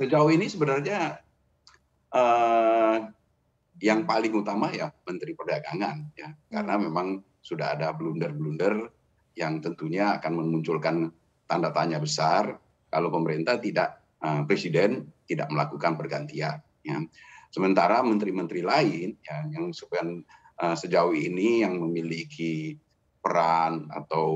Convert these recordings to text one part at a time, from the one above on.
sejauh ini sebenarnya uh, yang paling utama ya Menteri Perdagangan ya, karena hmm. memang sudah ada blunder-blunder yang tentunya akan memunculkan tanda tanya besar kalau pemerintah tidak uh, presiden tidak melakukan pergantian. Ya. Sementara menteri-menteri lain ya, yang uh, sejauh ini yang memiliki peran atau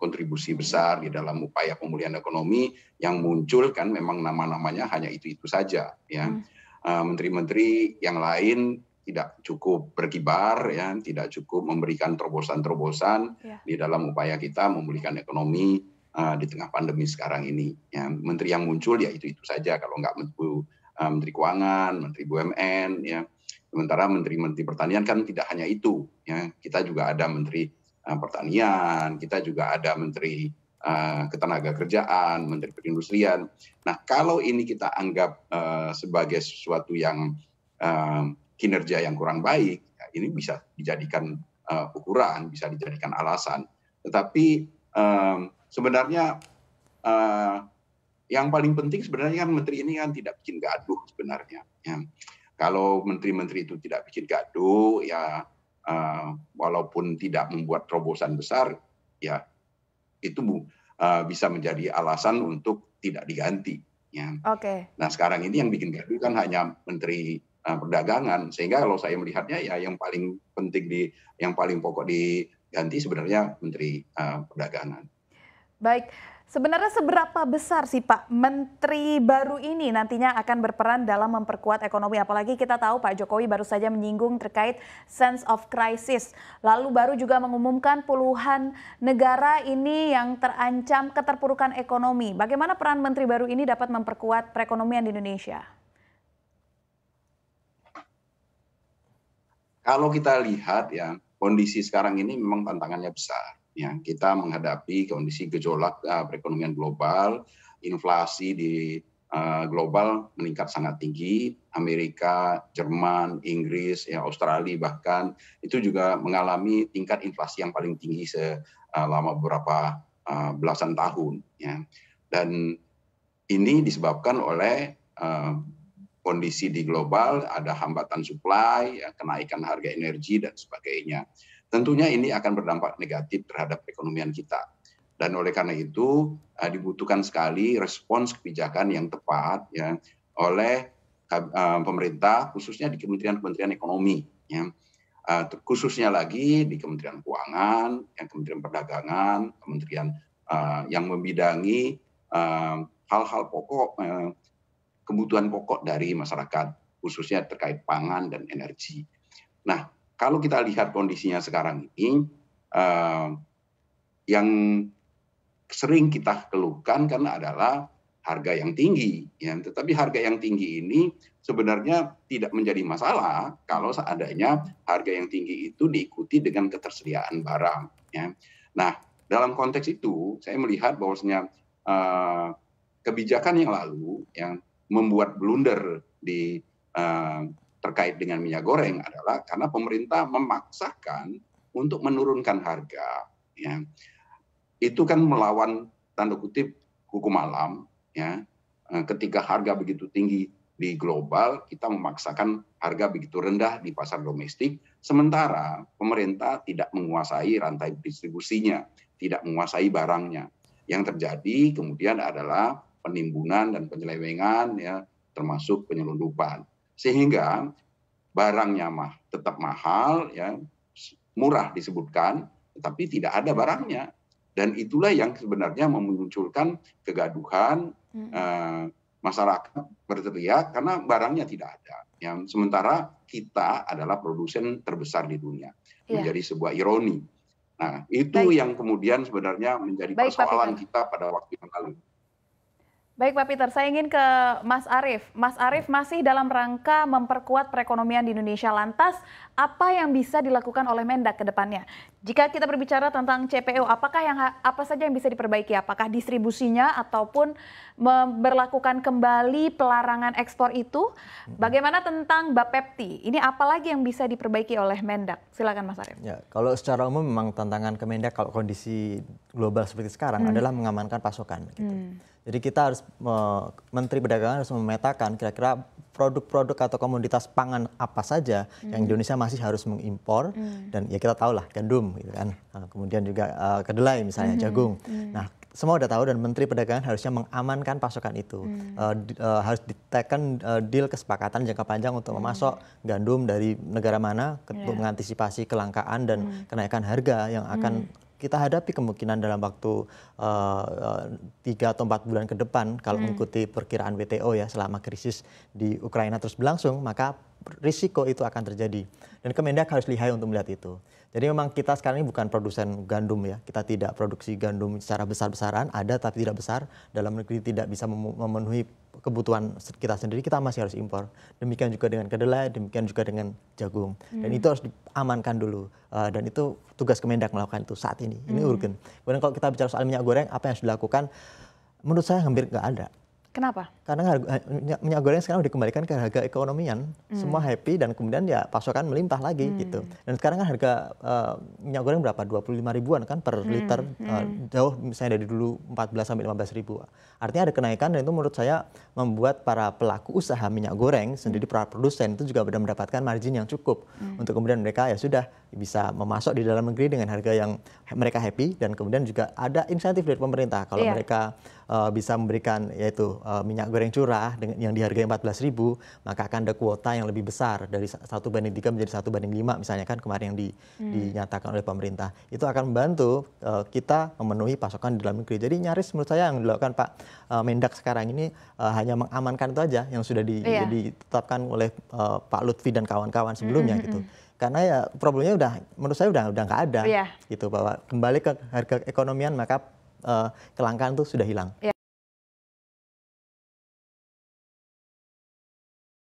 kontribusi besar di dalam upaya pemulihan ekonomi yang muncul kan memang nama-namanya hanya itu-itu saja ya. Hmm. Uh, menteri-menteri yang lain tidak cukup berkibar ya, tidak cukup memberikan terobosan-terobosan ya. di dalam upaya kita memulihkan ekonomi uh, di tengah pandemi sekarang ini. Ya, menteri yang muncul ya itu-itu saja kalau nggak menteri, uh, menteri keuangan, menteri BUMN ya. Sementara menteri-menteri pertanian kan tidak hanya itu ya. Kita juga ada menteri pertanian, kita juga ada menteri uh, ketenagakerjaan, menteri perindustrian. Nah, kalau ini kita anggap uh, sebagai sesuatu yang uh, kinerja yang kurang baik, ya ini bisa dijadikan uh, ukuran, bisa dijadikan alasan. Tetapi um, sebenarnya uh, yang paling penting sebenarnya kan menteri ini kan tidak bikin gaduh sebenarnya. Ya. Kalau menteri-menteri itu tidak bikin gaduh, ya uh, walaupun tidak membuat terobosan besar, ya itu uh, bisa menjadi alasan untuk tidak diganti. Ya. Oke. Okay. Nah sekarang ini yang bikin gaduh kan hanya menteri uh, perdagangan, sehingga kalau saya melihatnya ya yang paling penting di, yang paling pokok diganti sebenarnya menteri uh, perdagangan. Baik, Sebenarnya seberapa besar sih Pak Menteri baru ini nantinya akan berperan dalam memperkuat ekonomi? Apalagi kita tahu Pak Jokowi baru saja menyinggung terkait sense of crisis. Lalu baru juga mengumumkan puluhan negara ini yang terancam keterpurukan ekonomi. Bagaimana peran Menteri baru ini dapat memperkuat perekonomian di Indonesia? Kalau kita lihat ya, kondisi sekarang ini memang tantangannya besar Ya, kita menghadapi kondisi gejolak uh, perekonomian global, inflasi di uh, global meningkat sangat tinggi. Amerika, Jerman, Inggris, ya Australia bahkan itu juga mengalami tingkat inflasi yang paling tinggi selama beberapa uh, belasan tahun. Ya. Dan ini disebabkan oleh uh, kondisi di global, ada hambatan supply, ya, kenaikan harga energi dan sebagainya tentunya ini akan berdampak negatif terhadap perekonomian kita. Dan oleh karena itu uh, dibutuhkan sekali respons kebijakan yang tepat ya oleh uh, pemerintah khususnya di Kementerian-Kementerian Ekonomi ya. Khususnya lagi di Kementerian Keuangan, yang Kementerian Perdagangan, Kementerian yang membidangi hal-hal pokok uh, kebutuhan pokok dari masyarakat khususnya terkait pangan dan energi. Nah, kalau kita lihat kondisinya sekarang ini, uh, yang sering kita keluhkan kan adalah harga yang tinggi. Ya. Tetapi harga yang tinggi ini sebenarnya tidak menjadi masalah kalau seandainya harga yang tinggi itu diikuti dengan ketersediaan barang. Ya. Nah, dalam konteks itu saya melihat bahwasanya uh, kebijakan yang lalu yang membuat blunder di uh, terkait dengan minyak goreng adalah karena pemerintah memaksakan untuk menurunkan harga ya. Itu kan melawan tanda kutip hukum alam ya. Eh, ketika harga begitu tinggi di global kita memaksakan harga begitu rendah di pasar domestik. Sementara pemerintah tidak menguasai rantai distribusinya tidak menguasai barangnya. Yang terjadi kemudian adalah penimbunan dan penyelewengan ya termasuk penyelundupan sehingga barangnya mah tetap mahal ya murah disebutkan tetapi tidak ada barangnya dan itulah yang sebenarnya memunculkan kegaduhan hmm. eh, masyarakat berteriak karena barangnya tidak ada yang sementara kita adalah produsen terbesar di dunia yeah. menjadi sebuah ironi nah itu Baik. yang kemudian sebenarnya menjadi Baik, persoalan kita pada waktu yang lalu Baik Pak Peter, saya ingin ke Mas Arief. Mas Arief masih dalam rangka memperkuat perekonomian di Indonesia. Lantas, apa yang bisa dilakukan oleh Mendak ke depannya? Jika kita berbicara tentang CPO, apakah yang apa saja yang bisa diperbaiki? Apakah distribusinya ataupun memperlakukan kembali pelarangan ekspor itu? Bagaimana tentang Bapepti? Ini apa lagi yang bisa diperbaiki oleh Mendak? Silakan Mas Arief. Ya, kalau secara umum memang tantangan Kemendak kalau kondisi global seperti sekarang hmm. adalah mengamankan pasokan. Gitu. Hmm Jadi kita harus Menteri Perdagangan harus memetakan kira-kira produk-produk atau komoditas pangan apa saja hmm. yang Indonesia masih harus mengimpor hmm. dan ya kita tahu lah gandum gitu kan. Nah, kemudian juga uh, kedelai misalnya hmm. jagung. Hmm. Nah, semua udah tahu dan Menteri Perdagangan harusnya mengamankan pasokan itu. Hmm. Uh, di, uh, harus ditekan uh, deal kesepakatan jangka panjang untuk hmm. memasok gandum dari negara mana yeah. untuk mengantisipasi kelangkaan dan hmm. kenaikan harga yang akan hmm kita hadapi kemungkinan dalam waktu uh, tiga atau empat bulan ke depan kalau hmm. mengikuti perkiraan WTO ya selama krisis di Ukraina terus berlangsung maka risiko itu akan terjadi dan Kemendak harus lihai untuk melihat itu. Jadi memang kita sekarang ini bukan produsen gandum ya. Kita tidak produksi gandum secara besar-besaran, ada tapi tidak besar. Dalam negeri tidak bisa memenuhi kebutuhan kita sendiri, kita masih harus impor. Demikian juga dengan kedelai, demikian juga dengan jagung. Dan hmm. itu harus diamankan dulu. Uh, dan itu tugas Kemendak melakukan itu saat ini. Ini hmm. urgen. Kemudian kalau kita bicara soal minyak goreng, apa yang harus dilakukan? Menurut saya hampir nggak ada. Kenapa? Karena harga, minyak goreng sekarang dikembalikan ke harga ekonomian, hmm. semua happy dan kemudian ya pasokan melimpah lagi hmm. gitu. Dan sekarang kan harga uh, minyak goreng berapa? 25 ribuan kan per hmm. liter hmm. Uh, jauh misalnya dari dulu 14 sampai 15 ribu. Artinya ada kenaikan dan itu menurut saya membuat para pelaku usaha minyak goreng sendiri para produsen itu juga sudah mendapatkan margin yang cukup hmm. untuk kemudian mereka ya sudah bisa memasok di dalam negeri dengan harga yang mereka happy dan kemudian juga ada insentif dari pemerintah kalau yeah. mereka uh, bisa memberikan yaitu uh, minyak goreng curah dengan yang dihargai 14.000 maka akan ada kuota yang lebih besar dari satu banding tiga menjadi satu banding lima misalnya kan kemarin yang di, hmm. dinyatakan oleh pemerintah itu akan membantu uh, kita memenuhi pasokan di dalam negeri jadi nyaris menurut saya yang dilakukan Pak uh, Mendak sekarang ini uh, hanya mengamankan itu aja yang sudah di, yeah. ditetapkan oleh uh, Pak Lutfi dan kawan-kawan sebelumnya hmm. gitu karena ya problemnya udah menurut saya udah udah nggak ada yeah. gitu bahwa kembali ke harga ekonomian maka uh, kelangkaan itu sudah hilang.